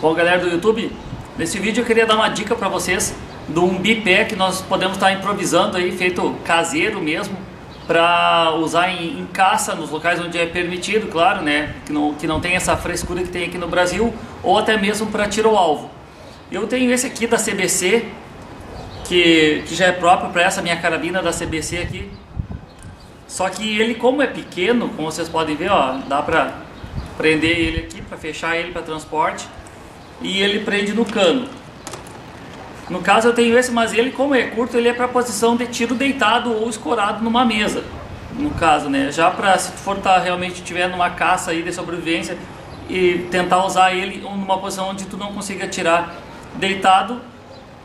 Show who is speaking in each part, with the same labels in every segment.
Speaker 1: Bom, galera do YouTube, nesse vídeo eu queria dar uma dica para vocês de um bipé que nós podemos estar improvisando aí, feito caseiro mesmo, para usar em, em, caça nos locais onde é permitido, claro, né, que não, que não tem essa frescura que tem aqui no Brasil, ou até mesmo para tiro alvo. Eu tenho esse aqui da CBC, que, que já é próprio para essa minha carabina da CBC aqui. Só que ele, como é pequeno, como vocês podem ver, ó, dá para prender ele aqui, para fechar ele para transporte, e ele prende no cano. No caso eu tenho esse, mas ele como é curto, ele é para posição de tiro deitado ou escorado numa mesa. No caso, né? Já para se for tá, realmente tiver numa caça aí de sobrevivência e tentar usar ele numa posição onde tu não consiga tirar deitado,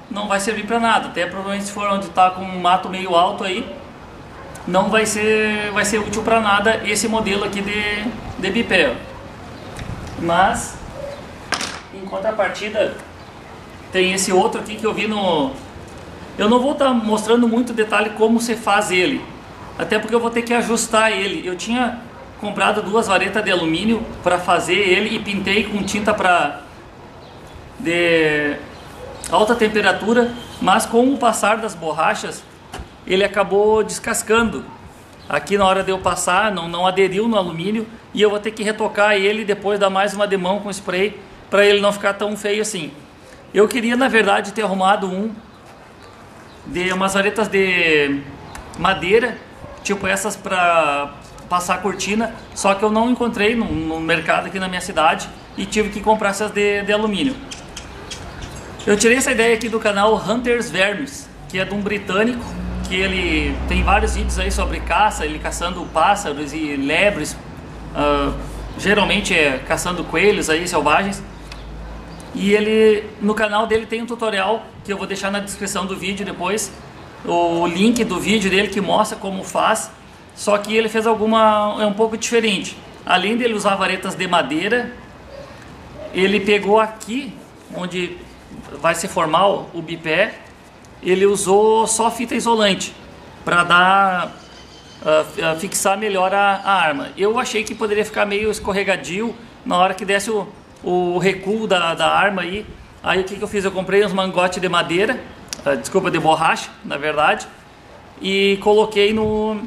Speaker 1: não vai servir para nada. Até provavelmente se for onde está com um mato meio alto aí, não vai ser, vai ser útil para nada esse modelo aqui de, de bipé. Mas, contrapartida, tem esse outro aqui que eu vi no... Eu não vou estar tá mostrando muito detalhe como você faz ele, até porque eu vou ter que ajustar ele. Eu tinha comprado duas varetas de alumínio para fazer ele e pintei com tinta para de alta temperatura, mas com o passar das borrachas ele acabou descascando. Aqui na hora de eu passar não, não aderiu no alumínio e eu vou ter que retocar ele depois dar mais uma demão com spray para ele não ficar tão feio assim. Eu queria na verdade ter arrumado um de umas varetas de madeira, tipo essas para passar cortina, só que eu não encontrei no, no, mercado aqui na minha cidade e tive que comprar essas de, de alumínio. Eu tirei essa ideia aqui do canal Hunters Vermes, que é de um britânico, que ele tem vários vídeos aí sobre caça, ele caçando pássaros e lebres, uh, geralmente é caçando coelhos aí selvagens. E ele no canal dele tem um tutorial que eu vou deixar na descrição do vídeo depois, o link do vídeo dele que mostra como faz. Só que ele fez alguma é um pouco diferente. Além dele usar varetas de madeira, ele pegou aqui onde vai se formar o bipé, ele usou só fita isolante para dar uh, fixar melhor a, a, arma. Eu achei que poderia ficar meio escorregadio na hora que desse o, o recuo da, da arma aí. Aí o que, que eu fiz? Eu comprei uns mangotes de madeira, uh, desculpa, de borracha, na verdade, e coloquei no,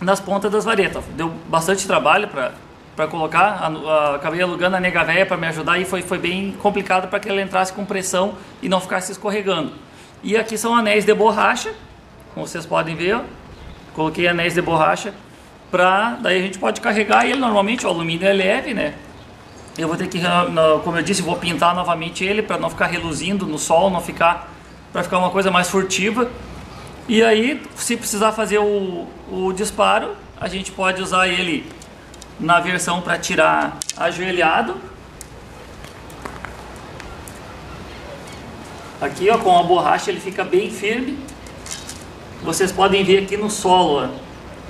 Speaker 1: nas pontas das varetas. Deu bastante trabalho para colocar, a, a, acabei alugando a nega véia para me ajudar e foi, foi bem complicado para que ela entrasse com pressão e não ficasse escorregando. E aqui são anéis de borracha, como vocês podem ver, ó. coloquei anéis de borracha para daí a gente pode carregar ele normalmente, o alumínio é leve, né? Eu vou ter que, como eu disse, vou pintar novamente ele para não ficar reluzindo no sol, não ficar para ficar uma coisa mais furtiva. E aí, se precisar fazer o, o disparo, a gente pode usar ele na versão para tirar ajoelhado. Aqui ó, com a borracha ele fica bem firme. Vocês podem ver aqui no solo,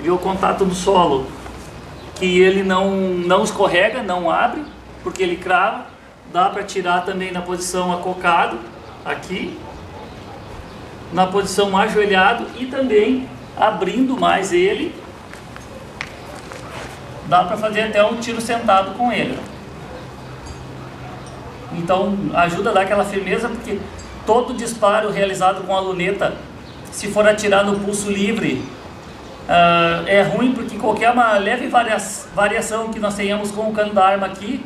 Speaker 1: ó, o contato no solo, que ele não, não escorrega, não abre, porque ele crava. Dá para tirar também na posição acocado, aqui, na posição ajoelhado e também abrindo mais ele dá para fazer até um tiro sentado com ele. Então ajuda a dar aquela firmeza porque todo disparo realizado com a luneta, se for atirar no pulso livre, uh, é ruim porque qualquer uma leve variação que nós tenhamos com o cano da arma aqui,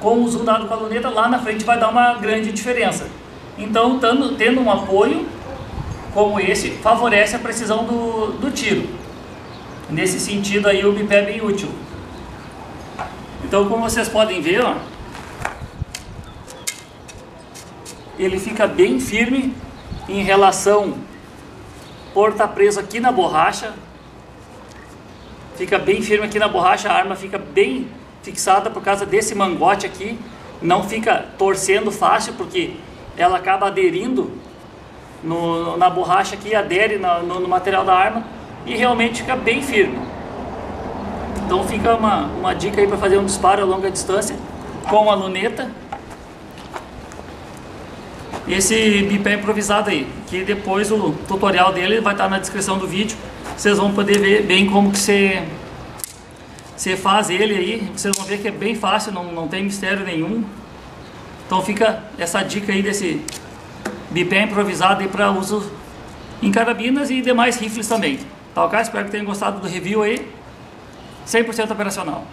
Speaker 1: com o zoom dado com a luneta, lá na frente vai dar uma grande diferença. Então, tendo, tendo um apoio como esse, favorece a precisão do, do tiro. Nesse sentido aí o bipé é bem útil. Então como vocês podem ver, ó, ele fica bem firme em relação por estar preso aqui na borracha. Fica bem firme aqui na borracha, a arma fica bem fixada por causa desse mangote aqui. Não fica torcendo fácil porque ela acaba aderindo no, na borracha aqui, adere no, no, material da arma e realmente fica bem firme. Então fica uma, uma dica aí para fazer um disparo a longa distância com a luneta. Esse bipé improvisado aí, que depois o tutorial dele vai estar na descrição do vídeo. Vocês vão poder ver bem como que você, você faz ele aí. Vocês vão ver que é bem fácil, não, não tem mistério nenhum. Então fica essa dica aí desse bipé improvisado aí para uso em carabinas e demais rifles também. Tá ok? Espero que tenham gostado do review aí. 100% operacional.